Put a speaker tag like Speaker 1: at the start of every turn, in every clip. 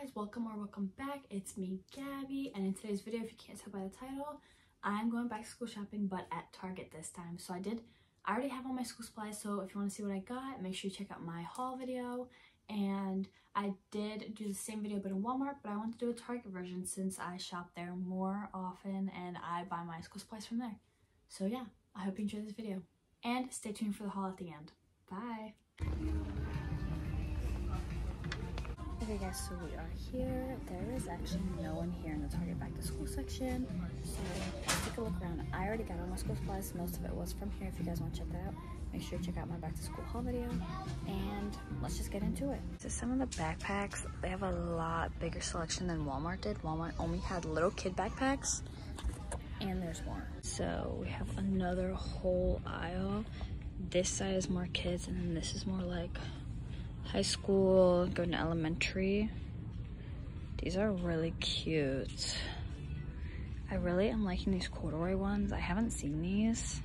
Speaker 1: guys, welcome or welcome back. It's me, Gabby, and in today's video, if you can't tell by the title, I'm going back to school shopping, but at Target this time. So I did, I already have all my school supplies, so if you want to see what I got, make sure you check out my haul video. And I did do the same video, but in Walmart, but I want to do a Target version since I shop there more often and I buy my school supplies from there. So yeah, I hope you enjoy this video. And stay tuned for the haul at the end. Bye! Okay guys, so we are here. There is actually no one here in the Target back to school section. So let's take a look around. I already got all my school supplies. Most of it was from here. If you guys want to check that out, make sure you check out my back to school haul video. And let's just get into it. So some of the backpacks, they have a lot bigger selection than Walmart did. Walmart only had little kid backpacks and there's more. So we have another whole aisle. This side is more kids and then this is more like high school, going to elementary. These are really cute. I really am liking these corduroy ones. I haven't seen these.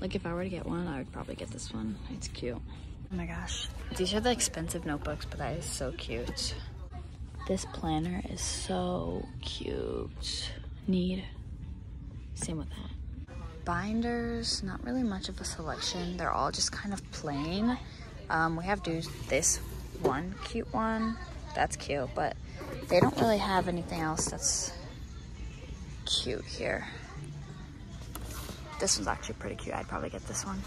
Speaker 1: Like if I were to get one, I would probably get this one. It's cute. Oh my gosh. These are the expensive notebooks, but that is so cute. This planner is so cute. Need. Same with that. Binders, not really much of a selection. They're all just kind of plain. Um, we have do this one cute one. That's cute, but they don't really have anything else that's cute here. This one's actually pretty cute. I'd probably get this one.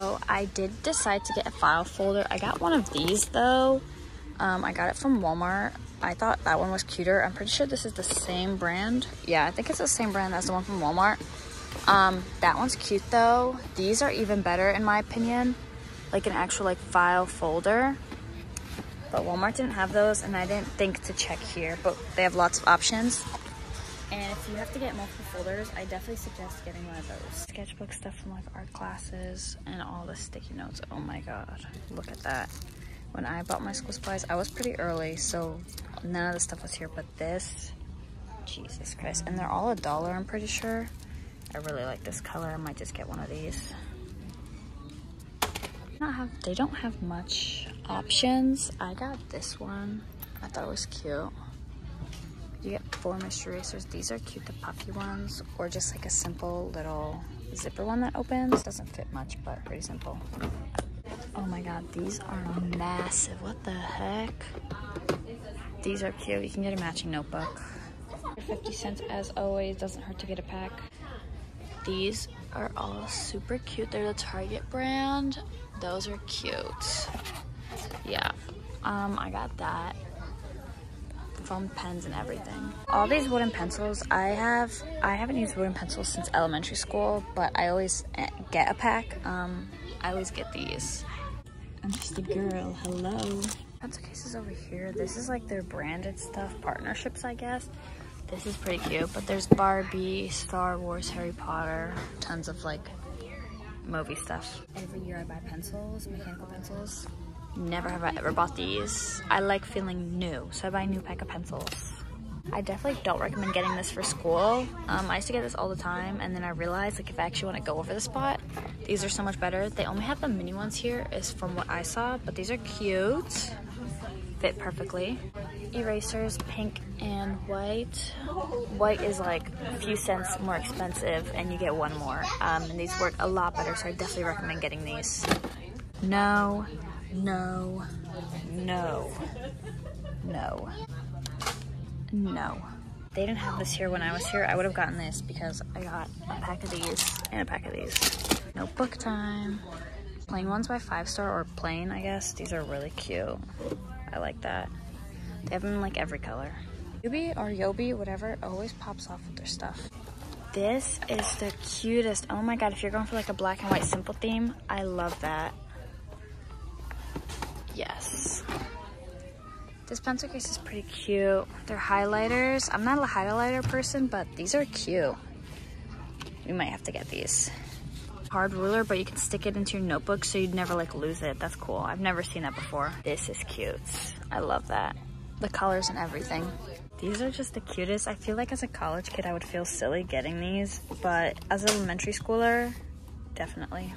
Speaker 1: So I did decide to get a file folder. I got one of these though. Um, I got it from Walmart. I thought that one was cuter. I'm pretty sure this is the same brand. Yeah, I think it's the same brand as the one from Walmart. Um, that one's cute though. These are even better in my opinion like an actual like file folder. But Walmart didn't have those and I didn't think to check here, but they have lots of options. And if you have to get multiple folders, I definitely suggest getting one of those. Sketchbook stuff from like art classes and all the sticky notes. Oh my God, look at that. When I bought my school supplies, I was pretty early, so none of the stuff was here, but this, Jesus Christ. And they're all a dollar, I'm pretty sure. I really like this color. I might just get one of these not have they don't have much options. I got this one. I thought it was cute. You get four mystery erasers these are cute the puffy ones or just like a simple little zipper one that opens. Doesn't fit much but pretty simple. Oh my god these are massive. What the heck? These are cute. You can get a matching notebook. 50 cents as always. Doesn't hurt to get a pack. These are all super cute they're the target brand those are cute. Yeah, um, I got that. Foam pens and everything. All these wooden pencils, I have, I haven't used wooden pencils since elementary school, but I always eh, get a pack. Um, I always get these. I'm just a girl, hello. Pencil cases over here. This is like their branded stuff, partnerships, I guess. This is pretty cute, but there's Barbie, Star Wars, Harry Potter, tons of like movie stuff. Every year I buy pencils, mechanical pencils. Never have I ever bought these. I like feeling new, so I buy a new pack of pencils. I definitely don't recommend getting this for school. Um, I used to get this all the time, and then I realized like if I actually want to go over the spot, these are so much better. They only have the mini ones here, is from what I saw, but these are cute. Fit perfectly erasers, pink and white. White is like a few cents more expensive and you get one more. Um, and these work a lot better, so I definitely recommend getting these. No, no, no, no, no. They didn't have this here when I was here. I would have gotten this because I got a pack of these and a pack of these. Notebook time. Plain ones by Five Star or plain, I guess. These are really cute. I like that. They have them in like every color. Yubi or Yobi, whatever, always pops off with their stuff. This is the cutest. Oh my god, if you're going for like a black and white simple theme, I love that. Yes. This pencil case is pretty cute. They're highlighters. I'm not a highlighter person, but these are cute. You might have to get these. Hard ruler, but you can stick it into your notebook so you'd never like lose it. That's cool. I've never seen that before. This is cute. I love that the colors and everything. These are just the cutest. I feel like as a college kid, I would feel silly getting these, but as an elementary schooler, definitely.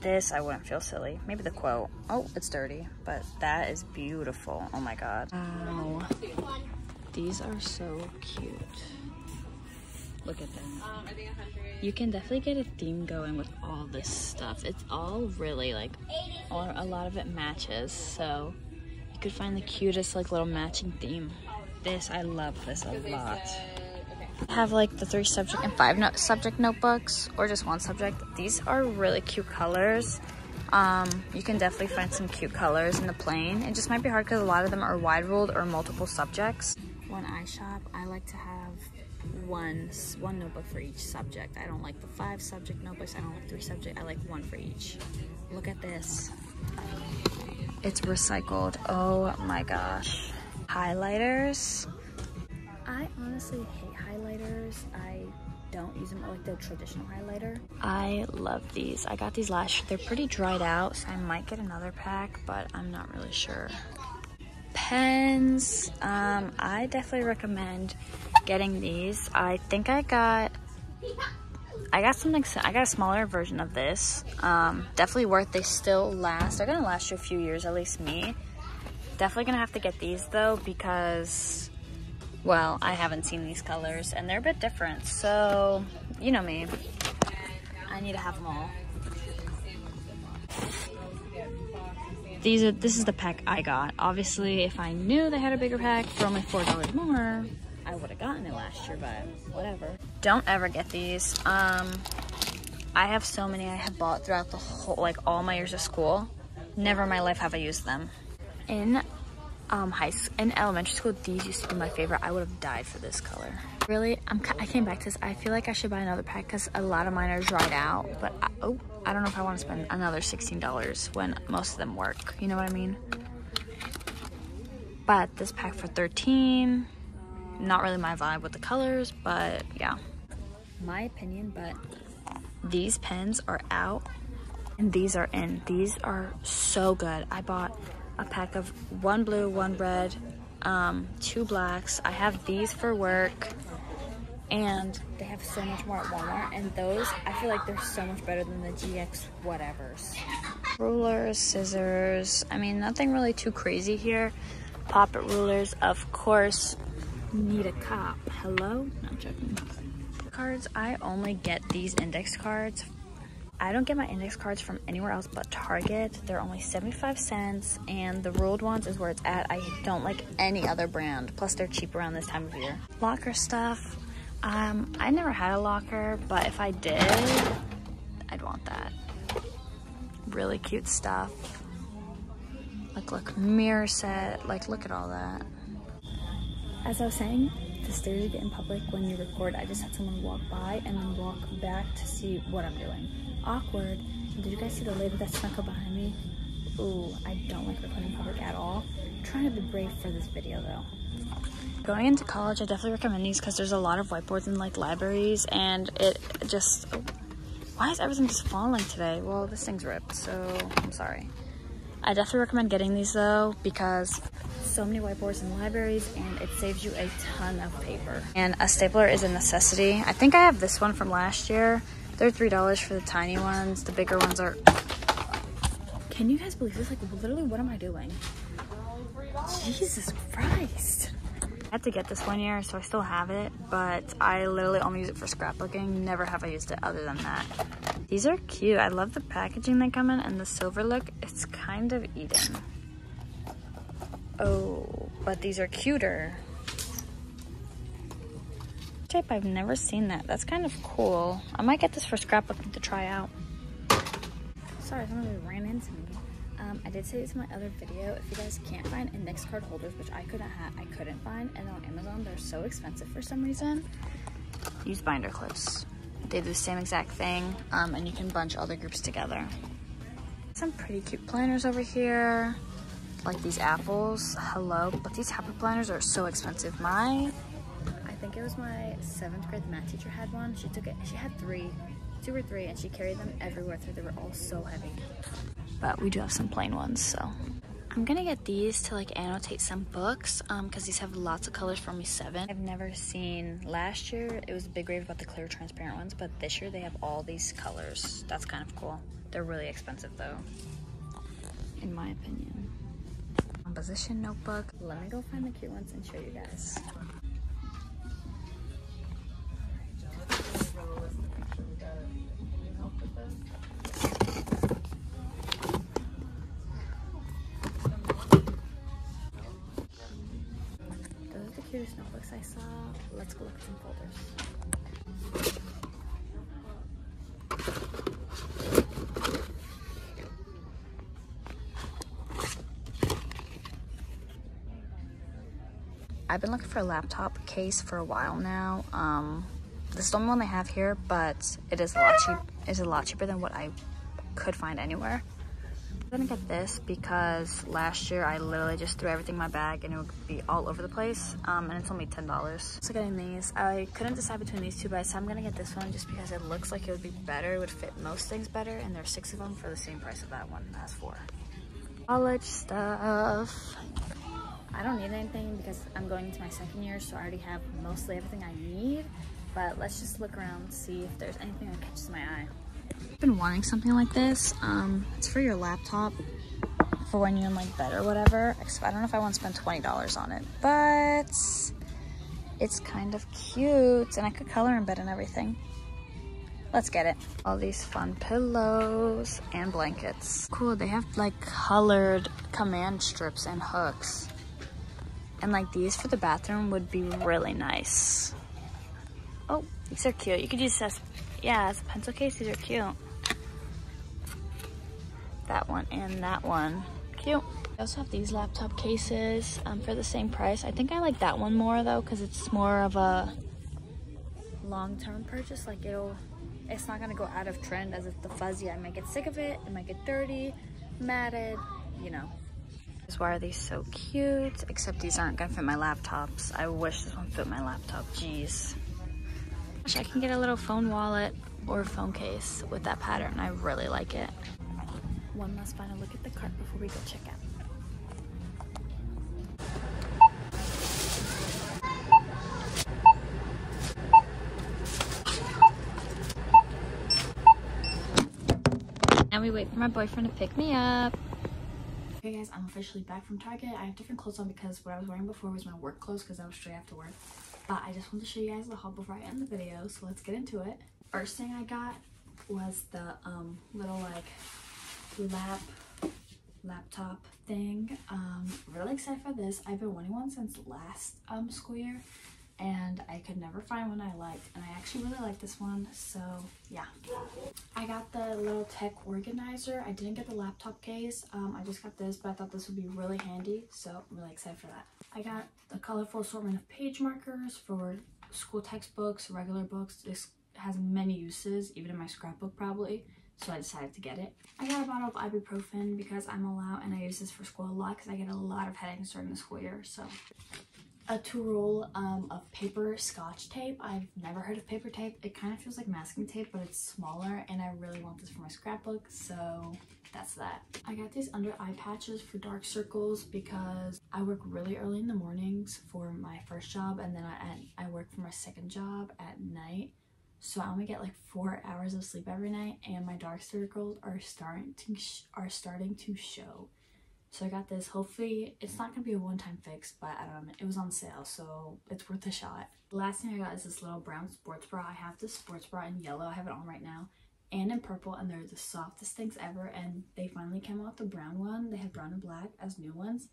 Speaker 1: This I wouldn't feel silly. Maybe the quote. Oh, it's dirty, but that is beautiful. Oh my god. Wow. These are so cute. Look at them. You can definitely get a theme going with all this stuff. It's all really like, or a lot of it matches. So could find the cutest like little matching theme. This, I love this a lot. I have like the three subject and five subject notebooks or just one subject. These are really cute colors. Um, you can definitely find some cute colors in the plain. It just might be hard because a lot of them are wide ruled or multiple subjects. When I shop, I like to have one one notebook for each subject. I don't like the five subject notebooks. I don't like three subject. I like one for each. Look at this. It's recycled. Oh my gosh. Highlighters. I honestly hate highlighters. I don't use them like the traditional highlighter. I love these. I got these last year. They're pretty dried out, so I might get another pack, but I'm not really sure. Pens. Um, I definitely recommend getting these. I think I got I got something I got a smaller version of this. Um, definitely worth they still last. They're gonna last you a few years, at least me. Definitely gonna have to get these though because well, I haven't seen these colors and they're a bit different. So, you know me. I need to have them all. These are, this is the pack I got. Obviously, if I knew they had a bigger pack for only $4 more, I would have gotten it last year, but whatever. Don't ever get these. Um, I have so many I have bought throughout the whole, like all my years of school. Never in my life have I used them. In um, high school, in elementary school, these used to be my favorite. I would have died for this color. Really, I'm, I came back to this. I feel like I should buy another pack because a lot of mine are dried out. But I, oh, I don't know if I want to spend another $16 when most of them work. You know what I mean? But this pack for 13 not really my vibe with the colors, but yeah. My opinion, but these pens are out and these are in. These are so good. I bought a pack of one blue, one red, um, two blacks. I have these for work and they have so much more at Walmart and those, I feel like they're so much better than the GX whatevers. Rulers, scissors, I mean nothing really too crazy here. Poppet rulers, of course, need a cop. Hello? Not joking. Cards, I only get these index cards. I don't get my index cards from anywhere else but Target. They're only 75 cents and the ruled ones is where it's at. I don't like any other brand. Plus they're cheap around this time of year. Locker stuff. Um, I never had a locker, but if I did, I'd want that. Really cute stuff. Like, look, mirror set. Like, look at all that. As I was saying, the stairs get in public when you record. I just had someone walk by and then walk back to see what I'm doing. Awkward. Did you guys see the lady that snuck up behind me? Ooh, I don't like recording in public at all. I'm trying to be brave for this video though. Going into college, I definitely recommend these because there's a lot of whiteboards in like libraries and it just, oh, why is everything just falling today? Well, this thing's ripped, so I'm sorry. I definitely recommend getting these though because so many whiteboards in libraries and it saves you a ton of paper. And a stapler is a necessity. I think I have this one from last year. They're $3 for the tiny ones. The bigger ones are... Can you guys believe this? Like, literally, what am I doing? Jesus Christ. I had to get this one year, so I still have it, but I literally only use it for scrapbooking. Never have I used it other than that. These are cute. I love the packaging they come in and the silver look. It's kind of Eden. Oh, but these are cuter. Type, I've never seen that. That's kind of cool. I might get this for scrapbooking to try out. Sorry, somebody ran into me. Um, I did say this in my other video. If you guys can't find index card holders, which I couldn't I couldn't find, and on Amazon they're so expensive for some reason. Use binder clips. They do the same exact thing, um, and you can bunch other groups together. Some pretty cute planners over here like these apples. Hello, but these happy planners are so expensive. My, I think it was my seventh grade math teacher had one. She took it, she had three, two or three, and she carried them everywhere through. They were all so heavy. But we do have some plain ones, so. I'm gonna get these to like annotate some books um because these have lots of colors for me seven. I've never seen last year it was a big rave about the clear transparent ones, but this year they have all these colors. That's kind of cool. They're really expensive though, in my opinion. Composition notebook. Let me go find the cute ones and show you guys. Cutest notebooks I saw. Let's go look at some folders. I've been looking for a laptop case for a while now. Um, this is the only one they have here, but it is a lot cheap. It is a lot cheaper than what I could find anywhere. I'm gonna get this because last year I literally just threw everything in my bag and it would be all over the place um, and it's only $10. So getting these, I couldn't decide between these two but I am gonna get this one just because it looks like it would be better, it would fit most things better and there's six of them for the same price of that one has four. College stuff. I don't need anything because I'm going into my second year so I already have mostly everything I need but let's just look around see if there's anything that catches my eye been wanting something like this. Um, it's for your laptop for when you're in like bed or whatever. I don't know if I want to spend $20 on it, but it's kind of cute and I could color in bed and everything. Let's get it. All these fun pillows and blankets. Cool, they have like colored command strips and hooks. And like these for the bathroom would be really nice. Oh, these are cute. You could use this yeah, as a pencil case. These are cute that one and that one. Cute. I also have these laptop cases um, for the same price. I think I like that one more though because it's more of a long-term purchase. Like it'll, it's not gonna go out of trend as if the fuzzy. I might get sick of it. It might get dirty, matted, you know. Why are these so cute? Except these aren't gonna fit my laptops. I wish this one fit my laptop. Jeez. I can get a little phone wallet or phone case with that pattern. I really like it one last final look at the cart before we go check out. And we wait for my boyfriend to pick me up. Okay guys, I'm officially back from Target. I have different clothes on because what I was wearing before was my work clothes because I was straight after work. But I just wanted to show you guys the haul before I end the video, so let's get into it. First thing I got was the um, little like lap laptop thing. Um, really excited for this. I've been wanting one since last um, school year and I could never find one I liked and I actually really like this one so yeah. I got the little tech organizer. I didn't get the laptop case um, I just got this but I thought this would be really handy so I'm really excited for that. I got a colorful assortment of page markers for school textbooks regular books. This has many uses even in my scrapbook probably so I decided to get it. I got a bottle of ibuprofen because I'm allowed and I use this for school a lot because I get a lot of headaches during the school year. So a two roll um, of paper scotch tape. I've never heard of paper tape. It kind of feels like masking tape, but it's smaller and I really want this for my scrapbook. So that's that. I got these under eye patches for dark circles because I work really early in the mornings for my first job and then I, I work for my second job at night. So I only get like four hours of sleep every night and my dark circles are starting to are starting to show. So I got this. Hopefully it's not gonna be a one-time fix, but I don't know. It was on sale, so it's worth a shot. The last thing I got is this little brown sports bra. I have this sports bra in yellow. I have it on right now. And in purple, and they're the softest things ever. And they finally came out the brown one. They had brown and black as new ones.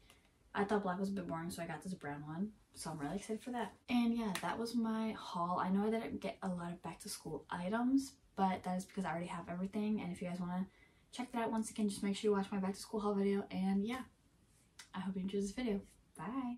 Speaker 1: I thought black was a bit boring, so I got this brown one. So I'm really excited for that. And yeah, that was my haul. I know I didn't get a lot of back to school items, but that is because I already have everything. And if you guys want to check that out once again, just make sure you watch my back to school haul video. And yeah, I hope you enjoyed this video. Bye.